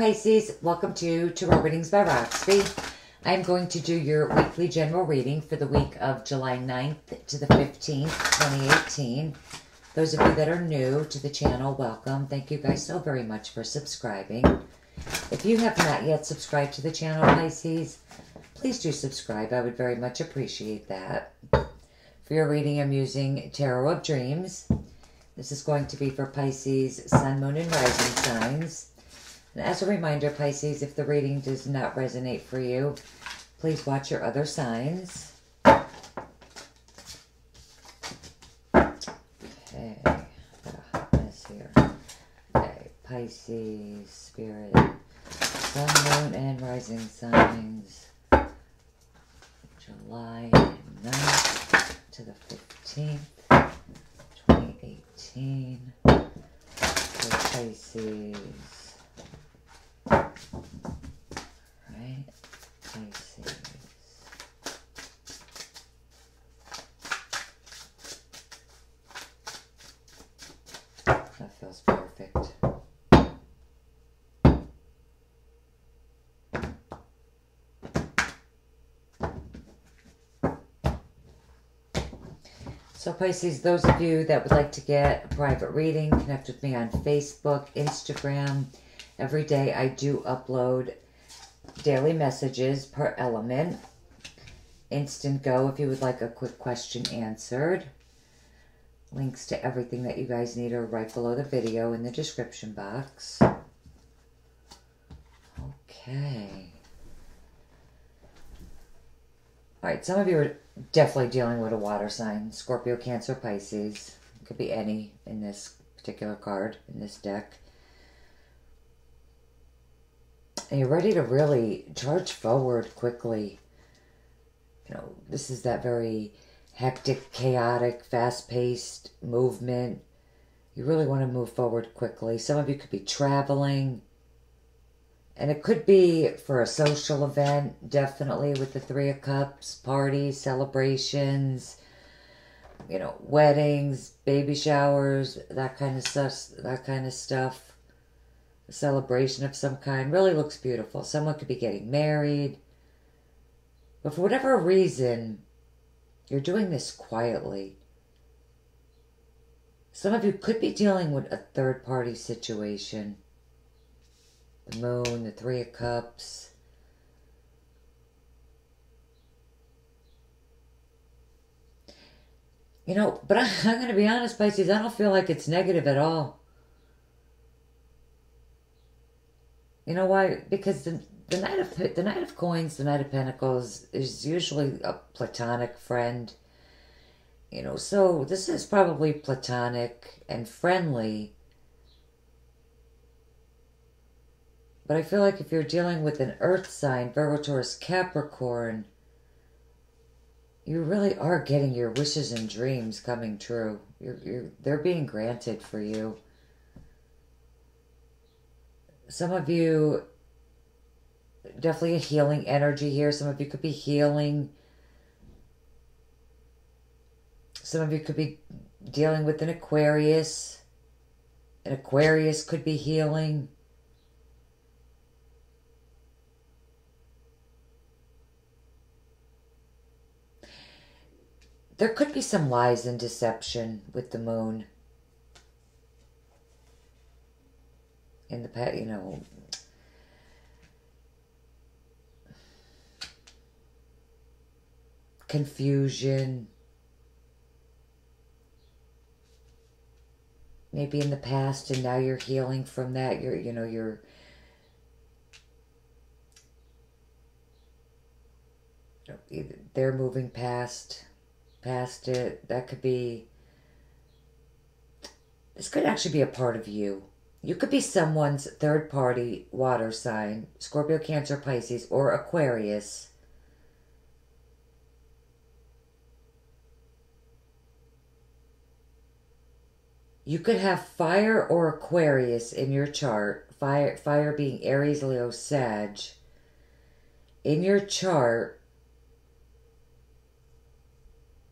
Pisces. Welcome to Tarot Readings by Roxby. I'm going to do your weekly general reading for the week of July 9th to the 15th, 2018. Those of you that are new to the channel, welcome. Thank you guys so very much for subscribing. If you have not yet subscribed to the channel, Pisces, please do subscribe. I would very much appreciate that. For your reading, I'm using Tarot of Dreams. This is going to be for Pisces, Sun, Moon, and Rising signs. And as a reminder, Pisces, if the reading does not resonate for you, please watch your other signs. Okay, here. Okay, Pisces, Spirit, Sun, Moon, and Rising signs. July 9th to the 15th, 2018. For Pisces. Right? Pisces. That perfect. So Pisces, those of you that would like to get a private reading, connect with me on Facebook, Instagram. Every day I do upload daily messages per element. Instantgo if you would like a quick question answered. Links to everything that you guys need are right below the video in the description box. Okay. All right, some of you are definitely dealing with a water sign. Scorpio, Cancer, Pisces. It could be any in this particular card, in this deck. And you're ready to really charge forward quickly. You know, this is that very hectic, chaotic, fast-paced movement. You really want to move forward quickly. Some of you could be traveling. And it could be for a social event, definitely with the Three of Cups, parties, celebrations, you know, weddings, baby showers, that kind of stuff, that kind of stuff. A celebration of some kind really looks beautiful. Someone could be getting married. But for whatever reason, you're doing this quietly. Some of you could be dealing with a third party situation the moon, the three of cups. You know, but I, I'm going to be honest, Pisces, I don't feel like it's negative at all. You know why? Because the the knight of the knight of coins, the knight of pentacles is usually a platonic friend. You know, so this is probably platonic and friendly But I feel like if you're dealing with an earth sign, Virgo, Taurus, Capricorn, you really are getting your wishes and dreams coming true. You're, you're, they're being granted for you. Some of you, definitely a healing energy here. Some of you could be healing. Some of you could be dealing with an Aquarius. An Aquarius could be healing. There could be some lies and deception with the moon. In the past, you know, confusion. Maybe in the past and now you're healing from that. You're, you know, you're they're moving past past it. That could be, this could actually be a part of you. You could be someone's third party water sign, Scorpio, Cancer, Pisces, or Aquarius. You could have fire or Aquarius in your chart, fire, fire being Aries, Leo, Sag. In your chart,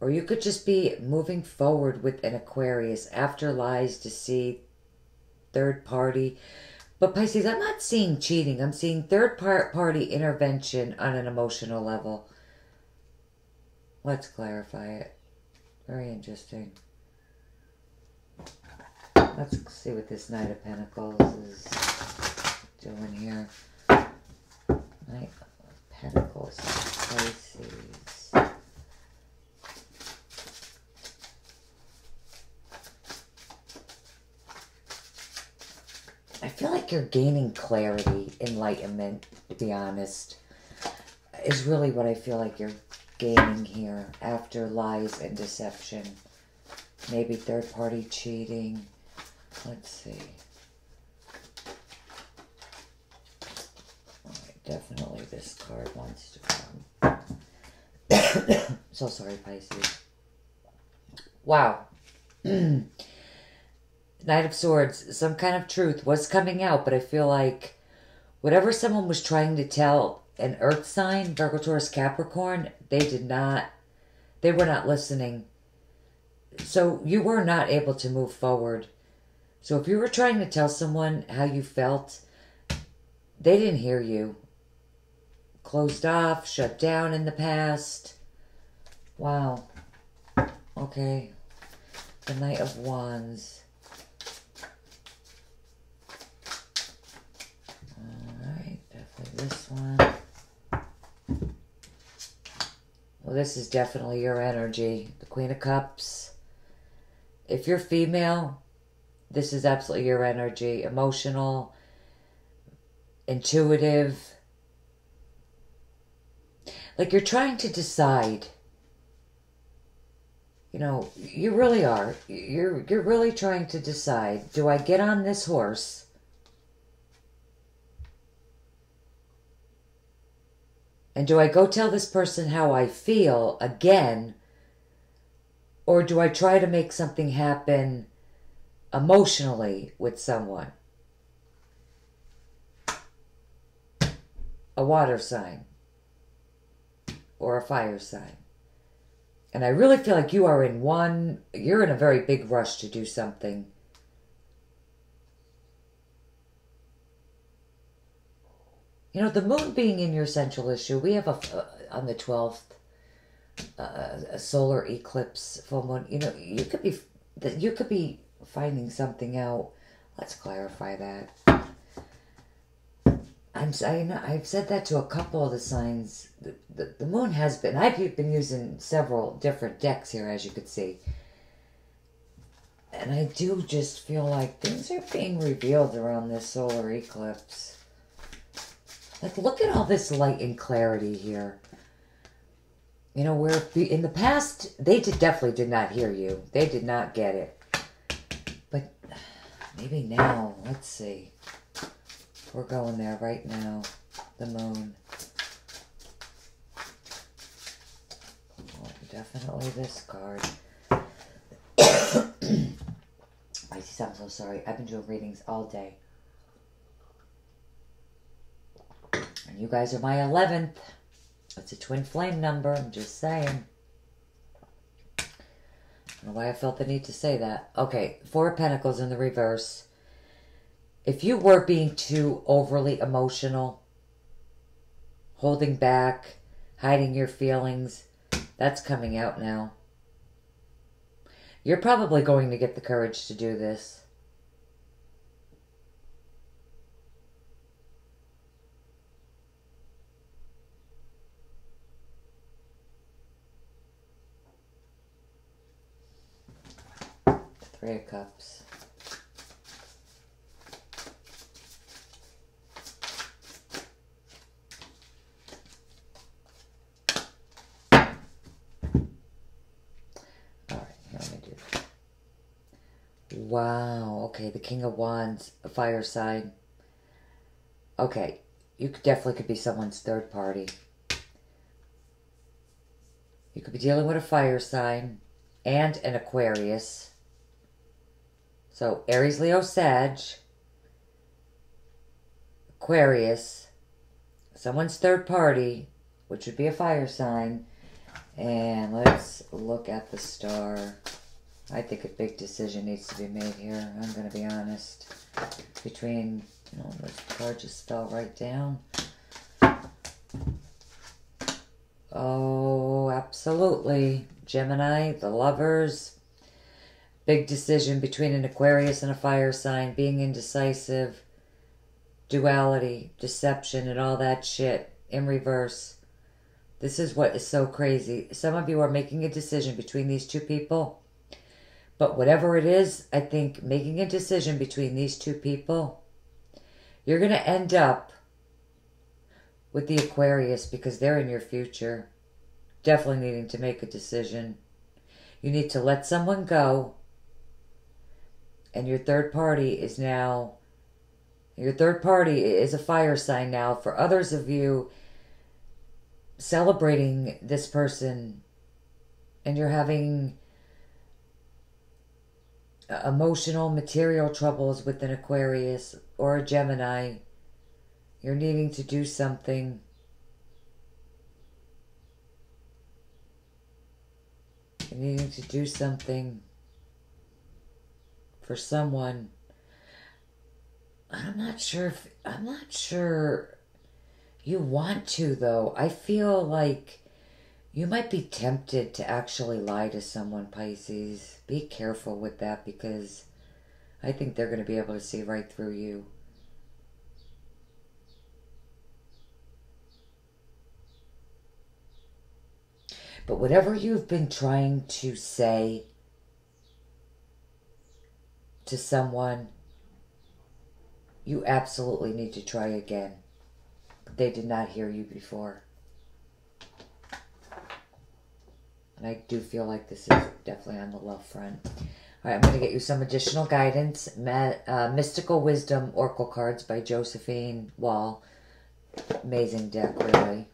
or you could just be moving forward with an Aquarius after lies, deceit, third party. But Pisces, I'm not seeing cheating. I'm seeing third part party intervention on an emotional level. Let's clarify it. Very interesting. Let's see what this Knight of Pentacles is doing here. Knight of Pentacles, Pisces. I feel like you're gaining clarity, enlightenment, to be honest, is really what I feel like you're gaining here after lies and deception. Maybe third party cheating. Let's see. definitely this card wants to come. so sorry, Pisces. Wow. Knight of Swords, some kind of truth was coming out, but I feel like whatever someone was trying to tell an earth sign, Virgo, Taurus, Capricorn, they did not, they were not listening. So you were not able to move forward. So if you were trying to tell someone how you felt, they didn't hear you. Closed off, shut down in the past. Wow. Okay. The Knight of Wands. This one. Well, this is definitely your energy. The Queen of Cups. If you're female, this is absolutely your energy. Emotional, intuitive. Like you're trying to decide. You know, you really are. You're you're really trying to decide, do I get on this horse? And do I go tell this person how I feel again? Or do I try to make something happen emotionally with someone. A water sign or a fire sign. And I really feel like you are in one, you're in a very big rush to do something. You know, the moon being in your central issue, we have a, uh, on the 12th, uh, a solar eclipse full moon. You know, you could be, you could be finding something out. Let's clarify that. I'm know, I've said that to a couple of the signs. The, the, the moon has been. I've been using several different decks here, as you could see. And I do just feel like things are being revealed around this solar eclipse. Like, look at all this light and clarity here. You know, where in the past, they did, definitely did not hear you. They did not get it. But maybe now. Let's see. We're going there right now. The moon. Oh, definitely this card. Pisces, I'm so sorry. I've been doing readings all day. And you guys are my 11th. It's a twin flame number. I'm just saying don't know why I felt the need to say that. Okay, Four of Pentacles in the reverse. If you were being too overly emotional, holding back, hiding your feelings, that's coming out now. You're probably going to get the courage to do this. Of Cups. Wow. Okay, the King of Wands, a fire sign. Okay, you could definitely could be someone's third party. You could be dealing with a fire sign and an Aquarius. So Aries, Leo, Sag, Aquarius, someone's third party, which would be a fire sign. And let's look at the star. I think a big decision needs to be made here. I'm going to be honest. Between this card just fell right down. Oh, absolutely. Gemini, the lovers. Big decision between an Aquarius and a fire sign, being indecisive, duality, deception, and all that shit in reverse. This is what is so crazy. Some of you are making a decision between these two people. But whatever it is, I think making a decision between these two people, you're going to end up with the Aquarius because they're in your future. Definitely needing to make a decision. You need to let someone go. And your third party is now, your third party is a fire sign now. For others of you, celebrating this person and you're having emotional material troubles with an Aquarius or a Gemini, you're needing to do something. You're needing to do something for someone. I'm not sure if I'm not sure you want to, though. I feel like you might be tempted to actually lie to someone, Pisces. Be careful with that because I think they're going to be able to see right through you. But whatever you've been trying to say to someone, you absolutely need to try again they did not hear you before. And I do feel like this is definitely on the love front. All right, I'm going to get you some additional guidance. uh, Mystical Wisdom Oracle Cards by Josephine Wall. Amazing deck, really.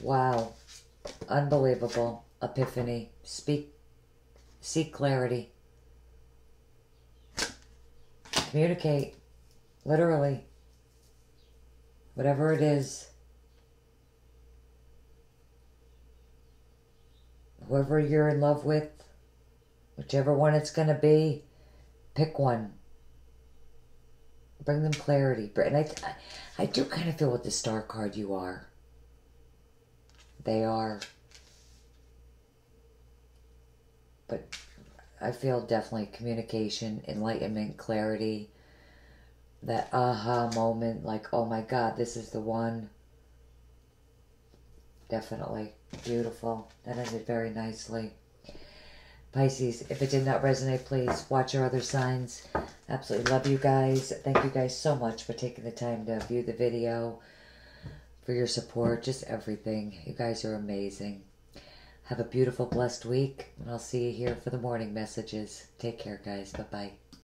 Wow. Unbelievable. Epiphany. Speak. Seek clarity. Communicate. Literally. Whatever it is. Whoever you're in love with, whichever one it's going to be, pick one. Bring them clarity. And I, I do kind of feel with the star card you are. They are. But I feel definitely communication, enlightenment, clarity, that aha moment, like, oh my God, this is the one. Definitely. Beautiful. That ended very nicely. Pisces, if it did not resonate, please watch your other signs. Absolutely love you guys. Thank you guys so much for taking the time to view the video for your support, just everything. You guys are amazing. Have a beautiful, blessed week, and I'll see you here for the morning messages. Take care, guys. Bye bye.